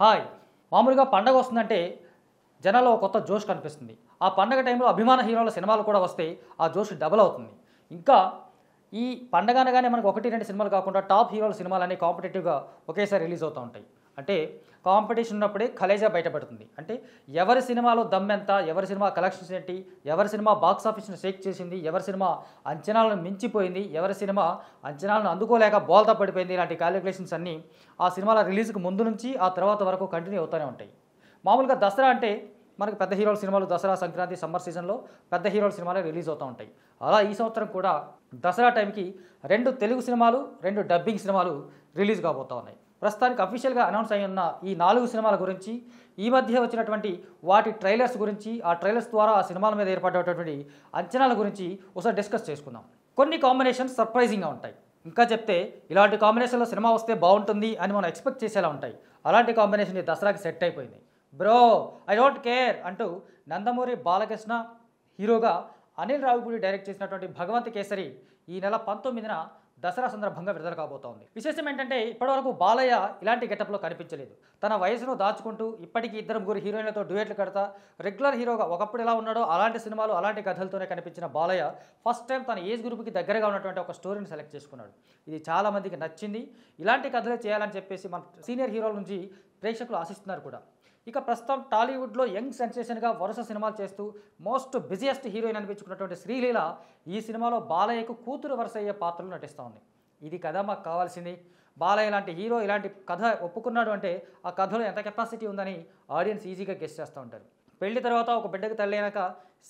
Hi. మామూలుగా పండగ వస్తుందంటే జనాల్లో ఒక కొత్త జోష్ కనిపిస్తుంది. ఆ పండగ టైంలో అభిమాన హీరోల సినిమాలు కూడా వస్తే ఆ జోష్ డబుల్ అవుతుంది. ఇంకా ఈ పండగ అనగానే మనకు ఒకటి రెండు సినిమాలు కాకుండా టాప్ హీరోల సినిమాలు అనేవి కాంపిటేటివ్గా ఒకేసారి రిలీజ్ అవుతూ ఉంటాయి. అంటే కాంపిటీషన్ ఉన్నప్పుడే కలేజా బయటపడుతుంది. అంటే ఎవరి సినిమాలో దమ్మెంత ఎవరి సినిమా కలెక్షన్స్ ఏంటి ఎవరి సినిమా బాక్స్ ఆఫీస్ని షేక్ చేసింది ఎవరి సినిమా అంచనాలను మించిపోయింది ఎవరి సినిమా అంచనాలను అందుకోలేక బోల్తా పడిపోయింది ఇలాంటి క్యాలిక్యులేషన్స్ అన్నీ ఆ సినిమాల రిలీజ్కి ముందు నుంచి ఆ తర్వాత వరకు కంటిన్యూ అవుతూనే ఉంటాయి. మామూలుగా దసరా అంటే మనకు పెద్ద హీరోల సినిమాలు దసరా సంక్రాంతి సమ్మర్ సీజన్లో పెద్ద హీరోల సినిమాలే రిలీజ్ అవుతూ ఉంటాయి. అలా ఈ సంవత్సరం కూడా దసరా టైంకి రెండు తెలుగు సినిమాలు రెండు డబ్బింగ్ సినిమాలు రిలీజ్ కాబోతూ ఉన్నాయి. ప్రస్తుతానికి అఫీషియల్గా అనౌన్స్ అయి ఉన్న ఈ నాలుగు సినిమాల గురించి ఈ మధ్య వచ్చినటువంటి వాటి ట్రైలర్స్ గురించి ఆ ట్రైలర్స్ ద్వారా ఆ సినిమాల మీద ఏర్పడేటటువంటి అంచనాల గురించి ఒకసారి డిస్కస్ చేసుకుందాం. కొన్ని కాంబినేషన్స్ సర్ప్రైజింగ్గా ఉంటాయి. ఇంకా చెప్తే ఇలాంటి కాంబినేషన్లో సినిమా వస్తే బాగుంటుంది అని మనం ఎక్స్పెక్ట్ చేసేలా ఉంటాయి. అలాంటి కాంబినేషన్ ఈ దసరాకి సెట్ అయిపోయింది. బ్రో ఐ డోంట్ కేర్ అంటూ నందమూరి బాలకృష్ణ హీరోగా అనిల్ రావిపూడి డైరెక్ట్ చేసినటువంటి భగవంత్ కేసరి ఈ నెల పంతొమ్మిదిన దసరా సందర్భంగా విడుదల కాబోతోంది. విశేషం ఏంటంటే ఇప్పటివరకు బాలయ్య ఇలాంటి గెటప్లో కనిపించలేదు. తన వయసును దాచుకుంటూ ఇప్పటికీ ఇద్దరు ముగ్గురు హీరోయిన్లతో డ్యూయట్లు కడతా రెగ్యులర్ హీరోగా ఒకప్పుడు ఎలా ఉన్నాడో అలాంటి సినిమాలు అలాంటి కథలతోనే కనిపించిన బాలయ్య ఫస్ట్ టైం తన ఏజ్ గ్రూప్కి దగ్గరగా ఉన్నటువంటి ఒక స్టోరీని సెలెక్ట్ చేసుకున్నాడు. ఇది చాలామందికి నచ్చింది. ఇలాంటి కథలే చేయాలని చెప్పేసి మన సీనియర్ హీరోల నుంచి ప్రేక్షకులు ఆశిస్తున్నారు కూడా. ఇక ప్రస్తుతం టాలీవుడ్లో యంగ్ సెన్సేషన్గా వరుస సినిమాలు చేస్తూ మోస్ట్ బిజియెస్ట్ హీరోయిన్ అనిపించుకున్నటువంటి శ్రీలీల ఈ సినిమాలో బాలయ్యకు కూతురు వరుస అయ్యే పాత్రలు నటిస్తోంది ఇది కథ మాకు కావాల్సింది. బాలయ్య లాంటి హీరో ఇలాంటి కథ ఒప్పుకున్నాడు అంటే ఆ కథలో ఎంత కెపాసిటీ ఉందని ఆడియన్స్ ఈజీగా గెస్ట్ చేస్తూ ఉంటారు. పెళ్ళి తర్వాత ఒక బిడ్డకు తల్లి అయినాక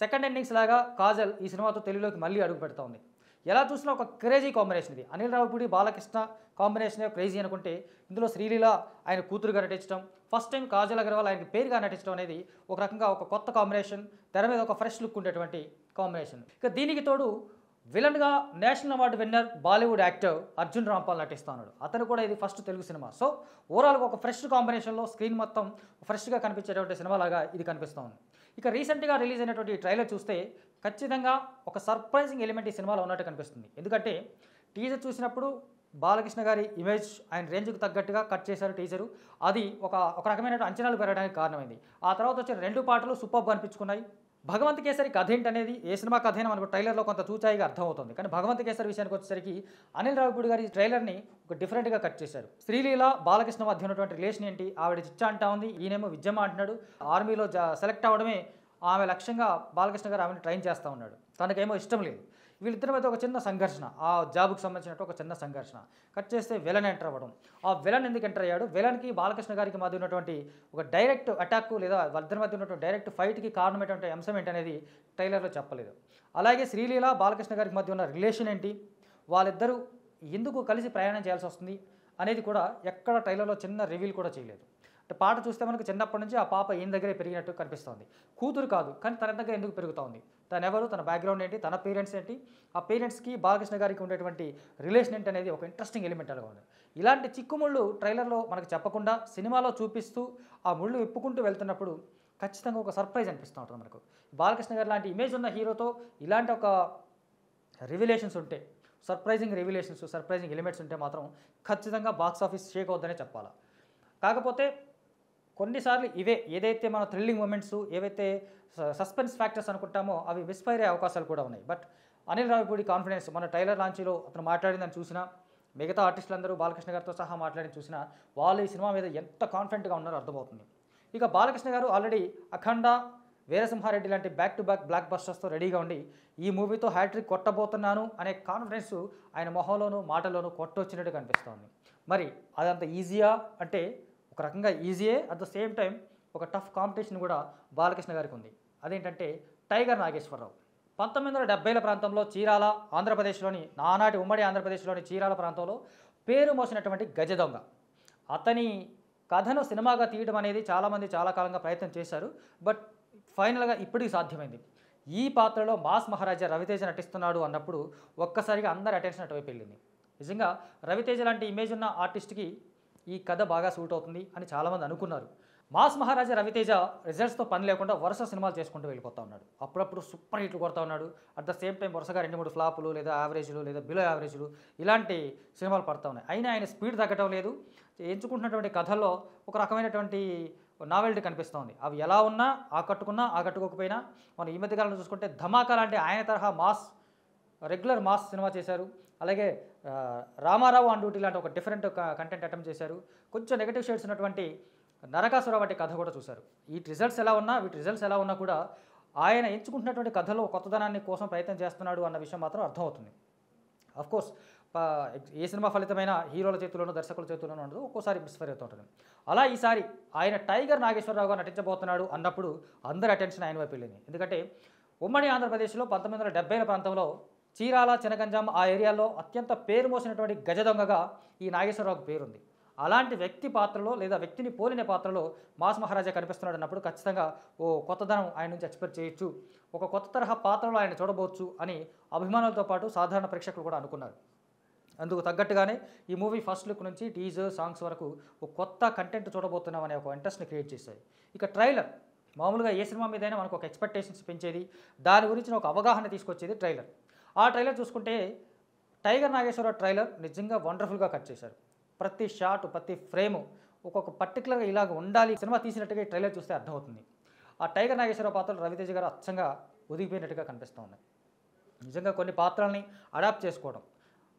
సెకండ్ ఎండింగ్స్ లాగా కాజల్ ఈ సినిమాతో తెలుగులోకి మళ్ళీ అడుగు పెడుతోంది ఎలా చూసినా ఒక క్రేజీ కాంబినేషన్ ఇది. అనిల్ రావుపూడి బాలకృష్ణ కాంబినేషన్ క్రేజీ అనుకుంటే ఇందులో శ్రీలీల ఆయన కూతురుగా నటించడం ఫస్ట్ టైం కాజల్ అగర్వాల్ ఆయనకి పేరుగా నటించడం అనేది ఒక రకంగా ఒక కొత్త కాంబినేషన్ తెర మీద ఒక ఫ్రెష్ లుక్ ఉండేటువంటి కాంబినేషన్ ఇక దీనికి తోడు విలన్గా national award winner Bollywood actor Arjun Rampal నటిస్తున్నాడు అతను కూడా ఇది ఫస్ట్ తెలుగు సినిమా. సో ఓవరాల్గా ఒక ఫ్రెష్ కాంబినేషన్లో స్క్రీన్ మొత్తం ఫ్రెష్గా కనిపించేటువంటి సినిమా లాగా ఇది కనిపిస్తూ ఉంది. ఇక రీసెంట్గా రిలీజ్ అయినటువంటి ట్రైలర్ చూస్తే ఖచ్చితంగా ఒక సర్ప్రైజింగ్ ఎలిమెంట్ ఈ సినిమాలో ఉన్నట్టు కనిపిస్తుంది. ఎందుకంటే టీజర్ చూసినప్పుడు బాలకృష్ణ గారి ఇమేజ్ ఆయన రేంజ్కు తగ్గట్టుగా కట్ చేశారు టీజరు. అది ఒక ఒక రకమైన అంచనాలు పెరగడానికి కారణమైంది. ఆ తర్వాత వచ్చిన రెండు పాటలు సూపర్బ్ అనిపించుకున్నాయి. భగవంత్ కేసరి కథ ఏంటనేది ఏ సినిమా కథ అయినా మనకు ట్రైలర్లో కొంత చూచాయిగా అర్థమవుతుంది. కానీ భగవంత్ కేసరి విషయానికి వచ్చేసరికి అనిల్ రావిపూడి గారి ట్రైలర్ని ఒక డిఫరెంట్గా కట్ చేశారు. శ్రీలీల బాలకృష్ణ మధ్య ఉన్నటువంటి రిలేషన్ ఏంటి? ఆవిడ చిచ్చ అంటా ఉంది ఈయనేమో విద్యమ అంటున్నాడు. ఆర్మీలో సెలెక్ట్ అవ్వడమే ఆమె లక్ష్యంగా బాలకృష్ణ గారు ఆమెను ట్రైన్ చేస్తూ ఉన్నాడు. తనకేమో ఇష్టం లేదు. వీళ్ళిద్దరి మధ్య ఒక చిన్న సంఘర్షణ ఆ జాబ్కి సంబంధించినట్టు ఒక చిన్న సంఘర్షణ. కట్ చేస్తే విలన్ ఎంటర్ అవ్వడం. ఆ విలన్ ఎందుకు ఎంటర్ అయ్యాడు? విలన్కి బాలకృష్ణ గారికి మధ్య ఉన్నటువంటి ఒక డైరెక్ట్ అటాక్ లేదా వాళ్ళిద్దరి మధ్య ఉన్నటువంటి డైరెక్ట్ ఫైట్కి కారణమైనటువంటి అంశం ఏంటనేది ట్రైలర్లో చెప్పలేదు. అలాగే శ్రీలీల బాలకృష్ణ గారికి మధ్య ఉన్న రిలేషన్ ఏంటి? వాళ్ళిద్దరూ ఎందుకు కలిసి ప్రయాణం చేయాల్సి వస్తుంది? అనేది కూడా ఎక్కడ ట్రైలర్లో చిన్న రివీల్ కూడా చేయలేదు. పాట చూస్తే మనకు చిన్నప్పటి నుంచి ఆ పాప ఈయన దగ్గరే పెరిగినట్టు కనిపిస్తోంది. కూతురు కాదు కానీ తన దగ్గర ఎందుకు పెరుగుతోంది? తను ఎవరు తన బ్యాక్గ్రౌండ్ ఏంటి? తన పేరెంట్స్ ఏంటి? ఆ పేరెంట్స్కి బాలకృష్ణ గారికి ఉండేటువంటి రిలేషన్ ఏంటి అనేది ఒక ఇంట్రెస్టింగ్ ఎలిమెంట్ అలాగా ఉంది. ఇలాంటి చిక్కుముళ్ళు ట్రైలర్లో మనకు చెప్పకుండా సినిమాలో చూపిస్తూ ఆ ముళ్ళు విప్పుకుంటూ వెళ్తున్నప్పుడు ఖచ్చితంగా ఒక సర్ప్రైజ్ అనిపిస్తూ ఉంటుంది మనకు. బాలకృష్ణ గారు లాంటి ఇమేజ్ ఉన్న హీరోతో ఇలాంటి ఒక రివిలేషన్స్ ఉంటే సర్ప్రైజింగ్ రివిలేషన్స్ సర్ప్రైజింగ్ ఎలిమెంట్స్ ఉంటే మాత్రం ఖచ్చితంగా బాక్స్ ఆఫీస్ షేక్ అవుద్దనే చెప్పాలి. కాకపోతే కొన్నిసార్లు ఇవే ఏదైతే మన థ్రిల్లింగ్ మూమెంట్స్ ఏవైతే సస్పెన్స్ ఫ్యాక్టర్స్ అనుకుంటామో అవి మిస్ఫైర్ అయ్యే అవకాశాలు కూడా ఉన్నాయి. బట్ అనిల్ రావిపూడి కాన్ఫిడెన్స్ మన టైలర్ లాంచ్లో అతను మాట్లాడిందని చూసినా మిగతా ఆర్టిస్టులందరూ బాలకృష్ణ గారితో సహా మాట్లాడి చూసినా వాళ్ళు ఈ సినిమా మీద ఎంత కాన్ఫిడెంట్గా ఉన్నారో అర్థమవుతుంది. ఇక బాలకృష్ణ గారు ఆల్రెడీ అఖండ వీరసింహారెడ్డి లాంటి బ్యాక్ టు బ్యాక్ బ్లాక్ బస్టర్స్తో రెడీగా ఉండి ఈ మూవీతో హ్యాట్రిక్ కొట్టబోతున్నాను అనే కాన్ఫిడెన్స్ ఆయన మొహంలోనూ మాటలోనూ కొట్టొచ్చినట్టు కనిపిస్తోంది. మరి అదంత ఈజీయా అంటే ఒక రకంగా ఈజీయే అట్ ద సేమ్ టైం ఒక టఫ్ కాంపిటీషన్ కూడా బాలకృష్ణ గారికి ఉంది. అదేంటంటే టైగర్ నాగేశ్వరరావు. పంతొమ్మిది వందల డెబ్బైల ప్రాంతంలో చీరాల ఆంధ్రప్రదేశ్లోని నానాటి ఉమ్మడి ఆంధ్రప్రదేశ్లోని చీరాల ప్రాంతంలో పేరు మోసినటువంటి గజ దొంగ. అతని కథను సినిమాగా తీయడం అనేది చాలామంది చాలా కాలంగా ప్రయత్నం చేశారు. బట్ ఫైనల్గా ఇప్పటికి సాధ్యమైంది. ఈ పాత్రలో మాస్ మహారాజా రవితేజ నటిస్తున్నాడు అన్నప్పుడు ఒక్కసారిగా అందరి అటెన్షన్ అటువైపు వెళ్ళింది. నిజంగా రవితేజ లాంటి ఇమేజ్ ఉన్న ఆర్టిస్ట్కి ఈ కథ బాగా సూట్ అవుతుంది అని చాలామంది అనుకున్నారు. మాస్ మహారాజా రవితేజ రిజల్ట్స్తో పని లేకుండా వరుస సినిమాలు చేసుకుంటూ వెళ్ళిపోతా ఉన్నాడు. అప్పుడప్పుడు సూపర్ హిట్లు కొడతా ఉన్నాడు. అట్ ద సేమ్ టైం వరుసగా రెండు మూడు ఫ్లాపులు లేదా యావరేజ్లు లేదా బిలో యావరేజ్లు ఇలాంటి సినిమాలు పడతా ఉన్నాయి. అయినా ఆయన స్పీడ్ తగ్గటం లేదు. ఎంచుకుంటున్నటువంటి కథల్లో ఒక రకమైనటువంటి నావెల్టీ కనిపిస్తోంది అవి ఎలా ఉన్నా ఆకట్టుకున్నా ఆకట్టుకోకపోయినా మనం ఈ మధ్యకాలంలో చూసుకుంటే ధమాకా లాంటి ఆయన తరహా మాస్ రెగ్యులర్ మాస్ సినిమా చేశారు. అలాగే రామారావు ఆన్ డ్యూటీ లాంటి ఒక డిఫరెంట్ కంటెంట్ అటెంప్ట్ చేశారు. కొంచెం నెగటివ్ షేడ్స్ ఉన్నటువంటి నరకాసుర వంటి కథ కూడా చూశారు. ఈ రిజల్ట్స్ ఎలా ఉన్నా వీటి రిజల్ట్స్ ఎలా ఉన్నా కూడా ఆయన ఎంచుకుంటున్నటువంటి కథలో కొత్తదనాన్ని కోసం ప్రయత్నం చేస్తున్నాడు అన్న విషయం మాత్రం అర్థమవుతుంది. కోర్స్ ఏ సినిమా ఫలితమైన హీరోల చేతిలోనూ దర్శకుల చేతుల్లోనూ ఉండదు. ఒక్కోసారి మిస్ఫైర్ అవుతూ ఉంటుంది. అలా ఈసారి ఆయన టైగర్ నాగేశ్వరరావుగా నటించబోతున్నాడు అన్నప్పుడు అందరి అటెన్షన్ ఆయన వైపు వెళ్ళింది. ఎందుకంటే ఉమ్మడి ఆంధ్రప్రదేశ్లో పంతొమ్మిది వందల డెబ్బైల ప్రాంతంలో చీరాల చినగంజాం ఆ ఏరియాలో అత్యంత పేరు మోసినటువంటి గజ దొంగగా ఈ నాగేశ్వరరావుకు పేరుంది. అలాంటి వ్యక్తి పాత్రలో లేదా వ్యక్తిని పోలిన పాత్రలో మాస్ మహారాజా కనిపిస్తున్నాడు అన్నప్పుడు ఖచ్చితంగా ఓ కొత్తదనం ఆయన నుంచి ఎక్స్పెక్ట్ చేయొచ్చు. ఒక కొత్త తరహా పాత్రలో ఆయన చూడబోవచ్చు అని అభిమానులతో పాటు సాధారణ ప్రేక్షకులు కూడా అనుకున్నారు. అందుకు తగ్గట్టుగానే ఈ మూవీ ఫస్ట్ లుక్ నుంచి టీజర్ సాంగ్స్ వరకు ఒక కొత్త కంటెంట్ చూడబోతున్నాం అనే ఒక ఇంట్రెస్ట్ని క్రియేట్ చేశాయి. ఇక ట్రైలర్ మామూలుగా ఏ సినిమా మీదైనా మనకు ఒక ఎక్స్పెక్టేషన్స్ పెంచేది దాని గురించి ఒక అవగాహన తీసుకొచ్చేది ట్రైలర్. ఆ ట్రైలర్ చూసుకుంటే టైగర్ నాగేశ్వరరావు ట్రైలర్ నిజంగా వండర్ఫుల్గా కట్ చేశారు. ప్రతి షాట్ ప్రతి ఫ్రేము ఒక్కొక్క పర్టికులర్గా ఇలాగ ఉండాలి సినిమా తీసినట్టుగా ఈ ట్రైలర్ చూస్తే అర్థమవుతుంది. ఆ టైగర్ నాగేశ్వరరావు పాత్రలు రవితేజ గారు అచ్చంగా ఒదిగిపోయినట్టుగా కనిపిస్తూ ఉన్నాయి నిజంగా కొన్ని పాత్రల్ని అడాప్ట్ చేసుకోవడం.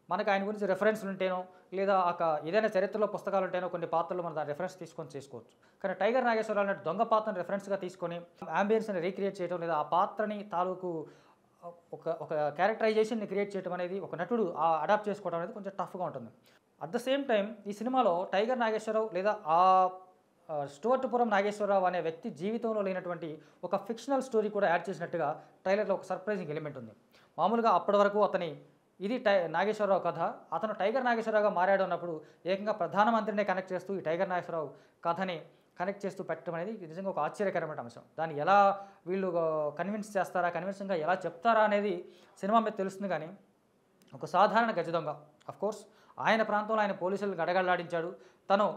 మనకు ఆయన గురించి రెఫరెన్స్లు ఉంటేనో లేదా ఒక ఏదైనా చరిత్రలో పుస్తకాలు ఉంటేనో కొన్ని పాత్రలు మనం దాని రెఫరెన్స్ తీసుకొని చేసుకోవచ్చు. కానీ టైగర్ నాగేశ్వరరావు అనే దొంగ పాత్రను రెఫరెన్స్గా తీసుకొని అంబియన్స్ని రీక్రియేట్ చేయడం లేదా ఆ పాత్రని తాలూకు ఒక ఒక క్యారెక్టరైజేషన్ని క్రియేట్ చేయడం అనేది ఒక నటుడు ఆ అడాప్ట్ చేసుకోవడం అనేది కొంచెం టఫ్గా ఉంటుంది. అట్ ద సేమ్ టైం ఈ సినిమాలో టైగర్ నాగేశ్వరరావు లేదా ఆ స్టోర్టుపురం నాగేశ్వరరావు అనే వ్యక్తి జీవితంలో లేనటువంటి ఒక ఫిక్షనల్ స్టోరీ కూడా యాడ్ చేసినట్టుగా ట్రైలర్లో ఒక సర్ప్రైజింగ్ ఎలిమెంట్ ఉంది. మామూలుగా అప్పటి వరకు అతని ఇది టై నాగేశ్వరరావు కథ. అతను టైగర్ నాగేశ్వరరావుగా మారాడు అన్నప్పుడు ఏకంగా ప్రధానమంత్రినే కనెక్ట్ చేస్తూ ఈ టైగర్ నాగేశ్వరరావు కథని కనెక్ట్ చేస్తూ పెట్టడం అనేది నిజంగా ఒక ఆశ్చర్యకరమైన అంశం. దాన్ని ఎలా వీళ్ళు కన్విన్స్ చేస్తారా కన్విన్సింగ్గా ఎలా చెప్తారా అనేది సినిమా మీద తెలుస్తుంది కానీ ఒక సాధారణ గజ దొంగ కోర్స్ ఆయన ప్రాంతంలో ఆయన పోలీసులు గడగడలాడించాడు. తను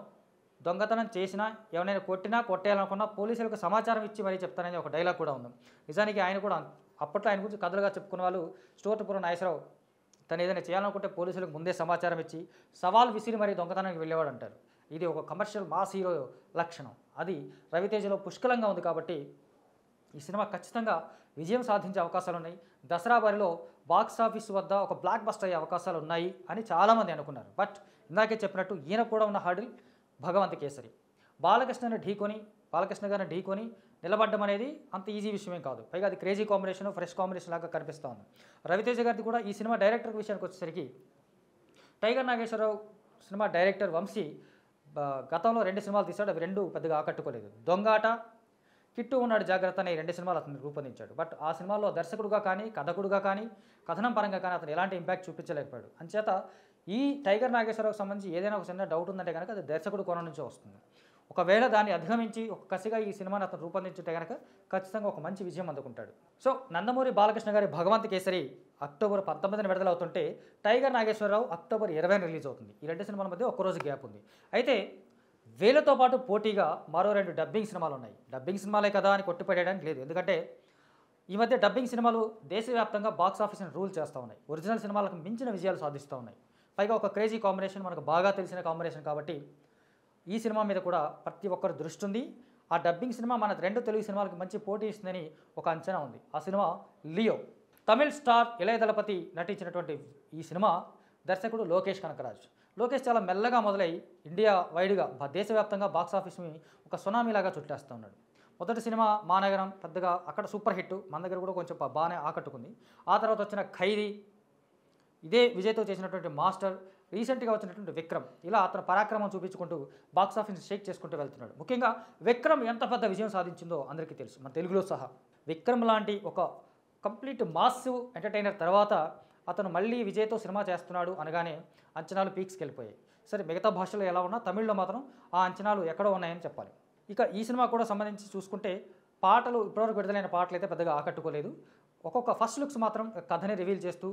దొంగతనం చేసినా ఎవరైనా కొట్టినా కొట్టేయాలనుకున్నా పోలీసులకు సమాచారం ఇచ్చి మరీ చెప్తానని ఒక డైలాగ్ కూడా ఉంది. నిజానికి ఆయన కూడా అప్పట్లో ఆయన గురించి కథలుగా చెప్పుకున్న వాళ్ళు స్టోర్పురం నాగేశ్వరరావు తను ఏదైనా చేయాలనుకుంటే పోలీసులకు ముందే సమాచారం ఇచ్చి సవాల్ విసిరి మరీ దొంగతనానికి వెళ్ళేవాడు అంటారు. ఇది ఒక కమర్షియల్ మాస్ హీరో లక్షణం. అది రవితేజలో పుష్కలంగా ఉంది కాబట్టి ఈ సినిమా ఖచ్చితంగా విజయం సాధించే అవకాశాలు ఉన్నాయి. దసరా బరిలో బాక్స్ ఆఫీస్ వద్ద ఒక బ్లాక్ బస్టర్ అయ్యే అవకాశాలు ఉన్నాయి అని చాలామంది అనుకున్నారు. బట్ ఇందాకే చెప్పినట్టు ఈయన కూడా ఉన్న హడిల్ భగవంత్ కేసరి. బాలకృష్ణని ఢీకొని బాలకృష్ణ గారిని ఢీకొని నిలబడడం అనేది అంత ఈజీ విషయమే కాదు. పైగా అది క్రేజీ కాంబినేషన్ ఫ్రెష్ కాంబినేషన్ లాగా కనిపిస్తూ ఉంది. రవితేజ గారిది కూడా ఈ సినిమా డైరెక్టర్ విషయానికి వచ్చేసరికి టైగర్ నాగేశ్వరరావు సినిమా డైరెక్టర్ వంశీ గతంలో రెండు సినిమాలు తీశాడు అవి రెండు పెద్దగా ఆకట్టుకోలేదు. దొంగాట కిట్టు ఉన్నాడు జాగ్రత్త అనే రెండు సినిమాలు అతను రూపొందించాడు. బట్ ఆ సినిమాలో దర్శకుడుగా కానీ కథకుడుగా కానీ కథనం పరంగా కానీ అతను ఎలాంటి ఇంపాక్ట్ చూపించలేకపోయాడు. అంచేత ఈ టైగర్ నాగేశ్వరరావుకి సంబంధించి ఏదైనా ఒక చిన్న డౌట్ ఉందంటే కనుక అది దర్శకుడు కోణం నుంచి వస్తుంది. ఒకవేళ దాన్ని అధిగమించి ఒక కసిగా ఈ సినిమాను అతను రూపొందించుంటే కనుక ఖచ్చితంగా ఒక మంచి విజయం అందుకుంటాడు. సో నందమూరి బాలకృష్ణ గారి భగవంత్ కేసరి అక్టోబర్ పంతొమ్మిదిన విడుదలవుతుంటే టైగర్ నాగేశ్వరరావు అక్టోబర్ ఇరవైన రిలీజ్ అవుతుంది ఈ రెండు సినిమాల మధ్య ఒక్కరోజు గ్యాప్ ఉంది. అయితే వీళ్ళతో పాటు పోటీగా మరో రెండు డబ్బింగ్ సినిమాలు ఉన్నాయి డబ్బింగ్ సినిమాలే కదా అని కొట్టిపడేయడానికి లేదు. ఎందుకంటే ఈ మధ్య డబ్బింగ్ సినిమాలు దేశవ్యాప్తంగా బాక్స్ ఆఫీస్ని రూల్ చేస్తూ ఉన్నాయి. ఒరిజినల్ సినిమాలకు మించిన విజయాలు సాధిస్తూ ఉన్నాయి. పైగా ఒక క్రేజీ కాంబినేషన్ మనకు బాగా తెలిసిన కాంబినేషన్ కాబట్టి ఈ సినిమా మీద కూడా ప్రతి ఒక్కరు దృష్టి ఉంది. ఆ డబ్బింగ్ సినిమా మన రెండు తెలుగు సినిమాలకు మంచి పోటీ ఇస్తుందని ఒక అంచనా ఉంది. ఆ సినిమా లియో. తమిళ్ స్టార్ ఇళయ దళపతి నటించినటువంటి ఈ సినిమా దర్శకుడు లోకేష్ కనకరాజ్. లోకేష్ చాలా మెల్లగా మొదలై ఇండియా వైడ్గా దేశవ్యాప్తంగా బాక్స్ ఆఫీస్ని ఒక సునామీలాగా చుట్టేస్తూ ఉన్నాడు మొదటి సినిమా మానగరం పెద్దగా అక్కడ సూపర్ హిట్ మన దగ్గర కూడా కొంచెం బాగానే ఆకట్టుకుంది. ఆ తర్వాత వచ్చిన ఖైదీ ఇదే విజయ్తో చేసినటువంటి మాస్టర్ రీసెంట్గా వచ్చినటువంటి విక్రమ్ ఇలా అతను పరాక్రమం చూపించుకుంటూ బాక్స్ ఆఫీస్ షేక్ చేసుకుంటూ వెళ్తున్నాడు. ముఖ్యంగా విక్రమ్ ఎంత పెద్ద విజయం సాధించిందో అందరికీ తెలుసు మన తెలుగులో సహా. విక్రమ్ లాంటి ఒక కంప్లీట్ మాసివ్ ఎంటర్టైనర్ తర్వాత అతను మళ్ళీ విజయ్తో సినిమా చేస్తున్నాడు అనగానే అంచనాలు పీక్స్కి వెళ్ళిపోయాయి సరే మిగతా భాషలో ఎలా ఉన్నా తమిళ్ళో మాత్రం ఆ అంచనాలు ఎక్కడో ఉన్నాయని చెప్పాలి. ఇక ఈ సినిమా కూడా సంబంధించి చూసుకుంటే పాటలు ఇప్పటివరకు విడుదలైన పాటలు అయితే పెద్దగా ఆకట్టుకోలేదు. ఒక్కొక్క ఫస్ట్ లుక్స్ మాత్రం కథని రివీల్ చేస్తూ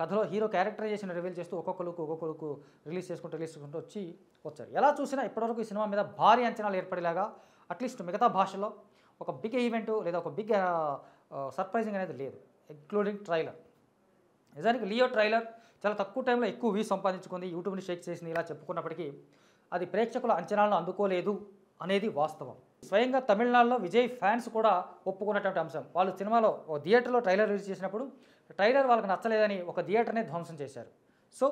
కథలో హీరో క్యారెక్టరైజేషన్ రివీల్ చేస్తూ ఒక్కొక్క లుక్ ఒక్కొక్క లుక్ రిలీజ్ చేసుకుంటూ రిలీజ్ చేసుకుంటూ వచ్చి వచ్చారు. ఎలా చూసినా ఇప్పటివరకు ఈ సినిమా మీద భారీ అంచనాలు ఏర్పడేలాగా అట్లీస్ట్ మిగతా భాషలో ఒక బిగ్ ఈవెంట్ లేదా ఒక బిగ్ సర్ప్రైజింగ్ అనేది లేదు ఇంక్లూడింగ్ ట్రైలర్. నిజానికి లియో ట్రైలర్ చాలా తక్కువ టైంలో ఎక్కువ వ్యూ సంపాదించుకుంది యూట్యూబ్ని షేక్ చేసింది ఇలా చెప్పుకున్నప్పటికీ అది ప్రేక్షకుల అంచనాలను అందుకోలేదు. అనేది వాస్తవం. స్వయంగా తమిళనాడులో విజయ్ ఫ్యాన్స్ కూడా ఒప్పుకున్నటువంటి అంశం. వాళ్ళు సినిమాలో ఓ థియేటర్లో ట్రైలర్ రిలీజ్ చేసినప్పుడు ట్రైలర్ వాళ్ళకి నచ్చలేదని ఒక థియేటర్నే ధ్వంసం చేశారు. సో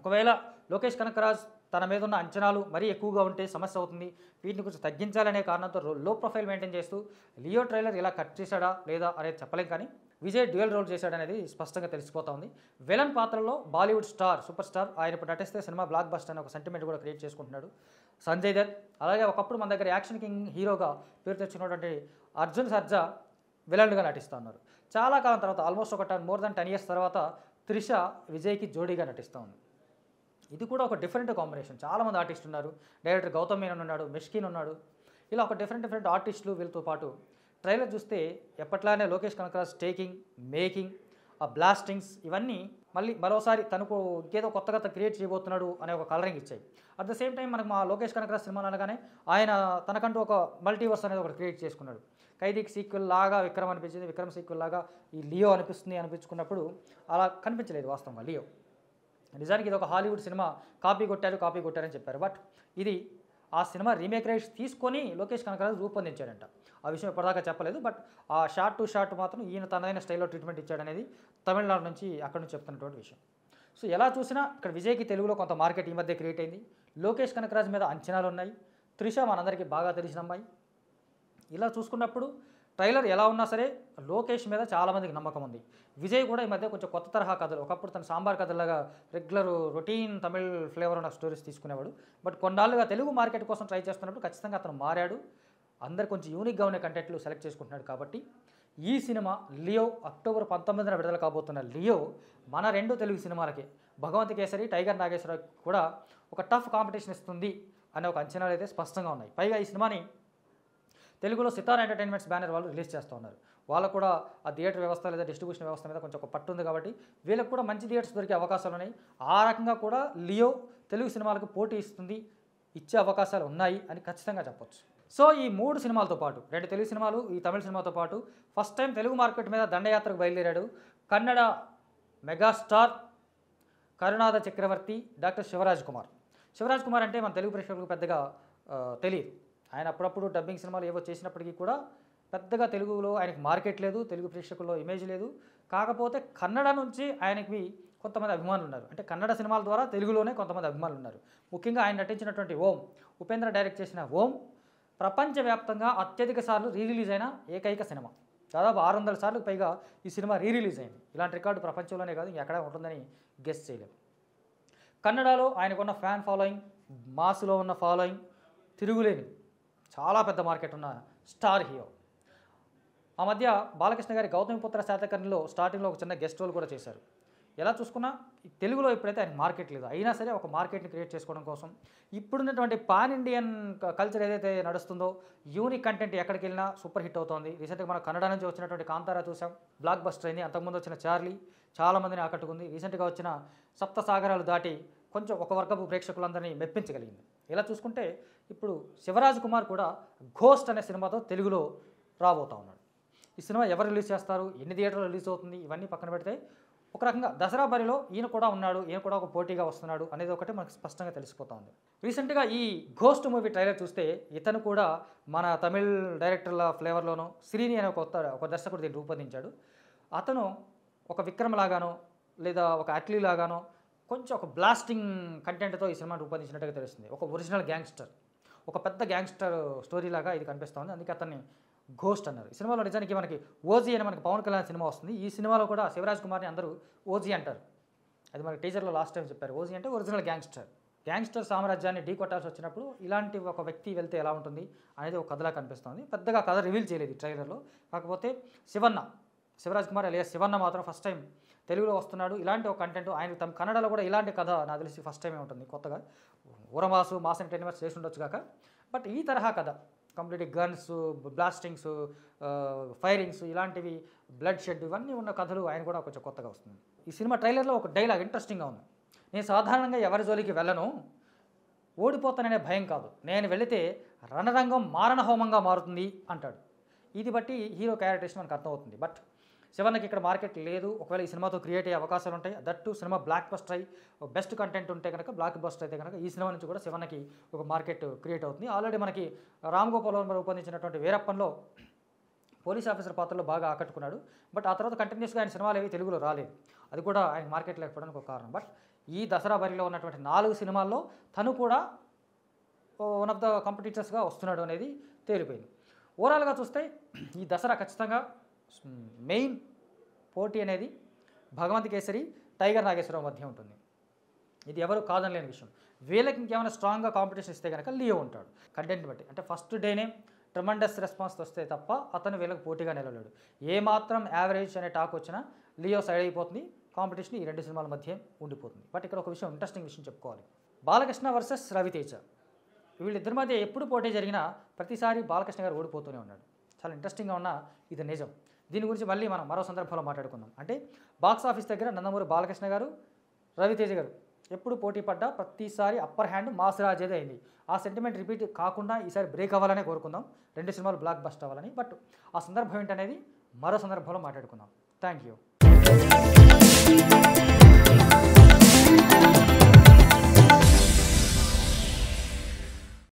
ఒకవేళ లోకేష్ కనకరాజ్ తన మీద ఉన్న అంచనాలు మరీ ఎక్కువగా ఉంటే సమస్య అవుతుంది. వీటిని కొంచెం తగ్గించాలనే కారణంతో లో ప్రొఫైల్ మెయింటైన్ చేస్తూ లియో ట్రైలర్ ఇలా కట్ చేశాడా లేదా అనేది చెప్పలేం కానీ విజయ్ డ్యూయల్ రోల్ చేశాడనేది స్పష్టంగా తెలిసిపోతా ఉంది. విలన్ పాత్రలో బాలీవుడ్ స్టార్ సూపర్ స్టార్ ఆయన ఇప్పుడు నటిస్తే సినిమా బ్లాక్ బస్టర్ అనే ఒక సెంటిమెంట్ కూడా క్రియేట్ చేసుకుంటున్నాడు. సంజయ్ దత్. అలాగే ఒకప్పుడు మన దగ్గర యాక్షన్ కింగ్ హీరోగా పేరు తెచ్చుకున్నటువంటి అర్జున్ సర్జా విలన్గా నటిస్తూ ఉన్నారు. చాలా కాలం తర్వాత ఆల్మోస్ట్ ఒక ten more than ten years తర్వాత త్రిష విజయ్కి జోడీగా నటిస్తూ ఉంది. ఇది కూడా ఒక డిఫరెంట్ కాంబినేషన్ చాలామంది ఆర్టిస్టులు ఉన్నారు. డైరెక్టర్ గౌతమ్ మీనన్ ఉన్నాడు మిష్కిన్ ఉన్నాడు. ఇలా ఒక డిఫరెంట్ డిఫరెంట్ ఆర్టిస్టులు వీళ్ళతో పాటు. ట్రైలర్ చూస్తే ఎప్పట్లానే లోకేష్ కనకరాజ్ టేకింగ్ మేకింగ్ ఆ బ్లాస్టింగ్స్ ఇవన్నీ మళ్ళీ మరోసారి తనకు ఇంకేదో కొత్తగా క్రియేట్ చేయబోతున్నాడు అనే ఒక కలరింగ్ ఇచ్చాయి. అట్ ద సేమ్ టైం మనకు మా లోకేష్ కనకరాజ్ సినిమాలు అనగానే ఆయన తనకంటూ ఒక మల్టీవర్స్ అనేది ఒకటి క్రియేట్ చేసుకున్నాడు. ఖైదీకి సీక్వెల్ లాగా విక్రమ్ అనిపించింది. విక్రమ్ సీక్వెల్ లాగా ఈ లియో అనిపిస్తుంది అనిపించుకున్నప్పుడు అలా కనిపించలేదు వాస్తవంగా లియో. నిజానికి ఇది ఒక హాలీవుడ్ సినిమా. కాపీ కొట్టారు కాపీ కొట్టారని చెప్పారు. బట్ ఇది ఆ సినిమా రీమేక్ రైట్స్ తీసుకొని లోకేష్ కనకరాజు రూపొందించాడంట. ఆ విషయం ఇప్పటిదాకా చెప్పలేదు. బట్ ఆ షార్ట్ టు షార్ట్ మాత్రం ఈయన తనదైన స్టైల్లో ట్రీట్మెంట్ ఇచ్చాడనేది తమిళనాడు నుంచి అక్కడి నుంచి చెప్తున్నటువంటి విషయం. సో ఎలా చూసినా ఇక్కడ విజయ్కి తెలుగులో కొంత మార్కెట్ ఈ మధ్య క్రియేట్ అయింది. లోకేష్ కనకరాజ్ మీద అంచనాలు ఉన్నాయి. త్రిష మనందరికీ బాగా తెలిసిన అమ్మాయి. ఇలా చూసుకున్నప్పుడు ట్రైలర్ ఎలా ఉన్నా సరే లోకేష్ మీద చాలామందికి నమ్మకం ఉంది. విజయ్ కూడా ఈ మధ్య కొంచెం కొత్త తరహా కథలు ఒకప్పుడు తన సాంబార్ కథలాగా రెగ్యులర్ రొటీన్ తమిళ్ ఫ్లేవర్ ఉన్న స్టోరీస్ తీసుకునేవాడు. బట్ కొన్నాళ్ళుగా తెలుగు మార్కెట్ కోసం ట్రై చేస్తున్నప్పుడు ఖచ్చితంగా అతను మారాడు. అందరు కొంచెం యూనిక్గా ఉన్న కంటెంట్లు సెలెక్ట్ చేసుకుంటున్నాడు కాబట్టి ఈ సినిమా లియో అక్టోబర్ పంతొమ్మిదిన విడుదల కాబోతున్న లియో మన రెండు తెలుగు సినిమాలకి. భగవంత్ కేసరి టైగర్ నాగేశ్వరరావు కూడా ఒక టఫ్ కాంపిటీషన్ ఇస్తుంది అనే ఒక అంచనాలు అయితే స్పష్టంగా ఉన్నాయి. పైగా ఈ సినిమాని తెలుగులో సితార్ ఎంటర్టైన్మెంట్స్ బ్యానర్ వాళ్ళు రిలీజ్ చేస్తూ ఉన్నారు. వాళ్ళకు కూడా ఆ థియేటర్ వ్యవస్థ లేదా డిస్ట్రిబ్యూషన్ వ్యవస్థ మీద కొంచెం ఒక పట్టు ఉంది కాబట్టి వీళ్ళకి కూడా మంచి థియేటర్స్ దొరికే అవకాశాలు ఉన్నాయి. ఆ రకంగా కూడా లియో తెలుగు సినిమాలకు పోటీ ఇస్తుంది ఇచ్చే అవకాశాలు ఉన్నాయి అని ఖచ్చితంగా చెప్పొచ్చు. సో ఈ మూడు సినిమాలతో పాటు రెండు తెలుగు సినిమాలు ఈ తమిళ సినిమాతో పాటు ఫస్ట్ టైం తెలుగు మార్కెట్ మీద దండయాత్రకు బయలుదేరాడు కన్నడ మెగాస్టార్ కరుణాథ చక్రవర్తి డాక్టర్ శివరాజ్ కుమార్. శివరాజ్ కుమార్ అంటే మన తెలుగు ప్రేక్షకులకు పెద్దగా తెలియదు. ఆయన అప్పుడప్పుడు డబ్బింగ్ సినిమాలు ఏవో చేసినప్పటికీ కూడా పెద్దగా తెలుగులో ఆయనకి మార్కెట్ లేదు తెలుగు ప్రేక్షకుల్లో ఇమేజ్ లేదు. కాకపోతే కన్నడ నుంచి ఆయనకి కొంతమంది అభిమానులు ఉన్నారు. అంటే కన్నడ సినిమాల ద్వారా తెలుగులోనే కొంతమంది అభిమానులు ఉన్నారు. ముఖ్యంగా ఆయన నటించినటువంటి ఓం ఉపేంద్ర డైరెక్ట్ చేసిన ఓం ప్రపంచవ్యాప్తంగా అత్యధిక సార్లు రీ రిలీజ్ అయిన ఏకైక సినిమా. దాదాపు ఆరు వందల సార్లు పైగా ఈ సినిమా రీ రిలీజ్ అయింది. ఇలాంటి రికార్డు ప్రపంచంలోనే కాదు ఎక్కడ ఉంటుందని గెస్ చేయలేము కన్నడలో ఆయనకున్న ఫ్యాన్ ఫాలోయింగ్ మాస్లో ఉన్న ఫాలోయింగ్ తిరుగులేని చాలా పెద్ద మార్కెట్ ఉన్న స్టార్ హీరో. ఆ మధ్య బాలకృష్ణ గారి గౌతమిపుత్ర శాతకర్ణిలో స్టార్టింగ్లో ఒక చిన్న గెస్ట్ రోల్ కూడా చేశారు. ఎలా చూసుకున్నా ఈ తెలుగులో ఇప్పుడైతే ఆయన మార్కెట్ లేదు. అయినా సరే ఒక మార్కెట్ని క్రియేట్ చేసుకోవడం కోసం ఇప్పుడున్నటువంటి పాన్ ఇండియన్ కల్చర్ ఏదైతే నడుస్తుందో యూనిక్ కంటెంట్ ఎక్కడికి వెళ్ళినా సూపర్ హిట్ అవుతోంది. రీసెంట్గా మన కన్నడ నుంచి వచ్చినటువంటి కాంతారా చూసాం. బ్లాక్ బస్టర్ అయింది. అంతకుముందు వచ్చిన చార్లీ చాలామందిని ఆకట్టుకుంది. రీసెంట్గా వచ్చిన సప్త సాగరాలు దాటి కొంచెం ఒక వర్గపు ప్రేక్షకులందరినీ మెప్పించగలిగింది. ఇలా చూసుకుంటే ఇప్పుడు శివరాజ్ కుమార్ కూడా ఘోస్ట్ అనే సినిమాతో తెలుగులో రాబోతా ఉన్నాడు. ఈ సినిమా ఎవరు రిలీజ్ చేస్తారు? ఎన్ని థియేటర్లు రిలీజ్ అవుతుంది? ఇవన్నీ పక్కన పెడితే ఒక రకంగా దసరా బరిలో ఈయన కూడా ఉన్నాడు ఈయన కూడా ఒక పోటీగా వస్తున్నాడు అనేది ఒకటి మనకు స్పష్టంగా తెలిసిపోతుంది. రీసెంట్గా ఈ ఘోస్ట్ మూవీ ట్రైలర్ చూస్తే ఇతను కూడా మన తమిళ్ డైరెక్టర్ల ఫ్లేవర్లోనూ శ్రీని అనే ఒక కొత్త ఒక దర్శకుడు దీన్ని రూపొందించాడు. అతను ఒక విక్రమ్ లాగానో లేదా ఒక అట్లీ లాగానో కొంచెం ఒక బ్లాస్టింగ్ కంటెంట్తో ఈ సినిమా రూపొందించినట్టుగా తెలుస్తుంది. ఒక ఒరిజినల్ గ్యాంగ్స్టర్ ఒక పెద్ద గ్యాంగ్స్టర్ స్టోరీ లాగా ఇది కనిపిస్తోంది. అందుకే అతన్ని ఘోస్ట్ అన్నారు. ఈ సినిమాలో నిజానికి మనకి ఓజీ అని మనకి పవన్ కళ్యాణ్ సినిమా వస్తుంది. ఈ సినిమాలో కూడా శివరాజ్ కుమార్ని అందరూ ఓజీ అంటారు. అది మనకి టీజర్లో లాస్ట్ టైం చెప్పారు. ఓజీ అంటే ఒరిజినల్ గ్యాంగ్స్టర్. గ్యాంగ్స్టర్ సామ్రాజ్యాన్ని ఢీ కొట్టాల్సి వచ్చినప్పుడు ఇలాంటి ఒక వ్యక్తి వెళ్తే ఎలా ఉంటుంది అనేది ఒక కథలా కనిపిస్తుంది. పెద్దగా కథ రివీల్ చేయలేదు ట్రైలర్లో. కాకపోతే శివన్న శివరాజ్ కుమార్ అలియా శివన్న మాత్రం ఫస్ట్ టైం తెలుగులో వస్తున్నాడు. ఇలాంటి ఒక కంటెంట్ ఆయన తమ కన్నడలో కూడా ఇలాంటి కథ నాకు తెలిసి ఫస్ట్ టైమే ఉంటుంది. కొత్తగా ఊరమాసు మాసం టెన్ ఇయర్స్ చేసి ఉండొచ్చు కాక. బట్ ఈ తరహా కథ కంప్లీట్ గన్స్ బ్లాస్టింగ్స్ ఫైరింగ్స్ ఇలాంటివి బ్లడ్ షెడ్ ఇవన్నీ ఉన్న కథలు ఆయన కూడా కొంచెం కొత్తగా వస్తుంది. ఈ సినిమా ట్రైలర్లో ఒక డైలాగ్ ఇంట్రెస్టింగ్గా ఉంది. నేను సాధారణంగా ఎవరి జోలికి వెళ్ళను ఓడిపోతాననే భయం కాదు. నేను వెళితే రణరంగం మారణ హోమంగా మారుతుంది అంటాడు. ఇది బట్టి హీరో క్యారెక్టర్స్ మనకు అర్థమవుతుంది. బట్ శివన్నకి ఇక్కడ మార్కెట్ లేదు. ఒకవేళ ఈ సినిమాతో క్రియేట్ అయ్యే అవకాశాలు ఉంటాయి. దట్టు సినిమా బ్లాక్ బస్టర్ అయ్యి బెస్ట్ కంటెంట్ ఉంటే కనుక బ్లాక్ బస్టర్ అయితే కనుక ఈ సినిమా నుంచి కూడా శివన్నకి ఒక మార్కెట్ క్రియేట్ అవుతుంది. ఆల్రెడీ మనకి రామ్ గోపాల్ వర్మ రూపొందించినటువంటి వీరప్పన్లో పోలీస్ ఆఫీసర్ పాత్రలో బాగా ఆకట్టుకున్నాడు. బట్ ఆ తర్వాత కంటిన్యూస్గా ఆయన సినిమాలు ఏవి తెలుగులో రాలేదు. అది కూడా ఆయన మార్కెట్ లేకపోవడానికి ఒక కారణం. బట్ ఈ దసరా బరిలో ఉన్నటువంటి నాలుగు సినిమాల్లో తను కూడా వన్ ఆఫ్ ద కాంపిటీటర్స్గా వస్తున్నాడు అనేది తేలిపోయింది. ఓవరాల్గా చూస్తే ఈ దసరా ఖచ్చితంగా మెయిన్ పోటీ అనేది భగవంత్ కేసరి టైగర్ నాగేశ్వరరావు మధ్య ఉంటుంది. ఇది ఎవరు కాదనలేని విషయం. వీళ్ళకి ఇంకేమైనా స్ట్రాంగ్గా కాంపిటీషన్ ఇస్తే కనుక లియో ఉంటాడు. కంటెంట్ బట్టి. అంటే ఫస్ట్ డేనే ట్రమండస్ రెస్పాన్స్ వస్తే తప్ప అతను వీళ్ళకి పోటీగా నిలవలేడు. ఏ మాత్రం యావరేజ్ అనే టాక్ వచ్చినా లియో సైడ్ అయిపోతుంది. కాంపిటీషన్ ఈ రెండు సినిమాల మధ్య ఉండిపోతుంది. బట్ ఇక్కడ ఒక విషయం ఇంట్రెస్టింగ్ విషయం చెప్పుకోవాలి. బాలకృష్ణ వర్సెస్ రవితేజ. వీళ్ళిద్దరి మధ్య ఎప్పుడు పోటీ జరిగినా ప్రతిసారి బాలకృష్ణ గారు ఓడిపోతూనే ఉన్నాడు. చాలా ఇంట్రెస్టింగ్గా ఉన్న ఇది నిజం. దీని గురించి మళ్ళీ మనం మరో సందర్భంలో మాట్లాడుకుందాం. అంటే బాక్స్ ఆఫీస్ దగ్గర నందమూరి బాలకృష్ణ గారు రవితేజ గారు ఎప్పుడు పోటీ పడ్డా ప్రతిసారి అప్పర్ హ్యాండ్ మాస్ రాజేదే అయింది. ఆ సెంటిమెంట్ రిపీట్ కాకుండా ఈసారి బ్రేక్ అవ్వాలనే కోరుకుందాం. రెండు సినిమాలు బ్లాక్ బస్ట్ అవ్వాలని. బట్ ఆ సందర్భం ఏంటనేది మరో సందర్భంలో మాట్లాడుకుందాం. Thank you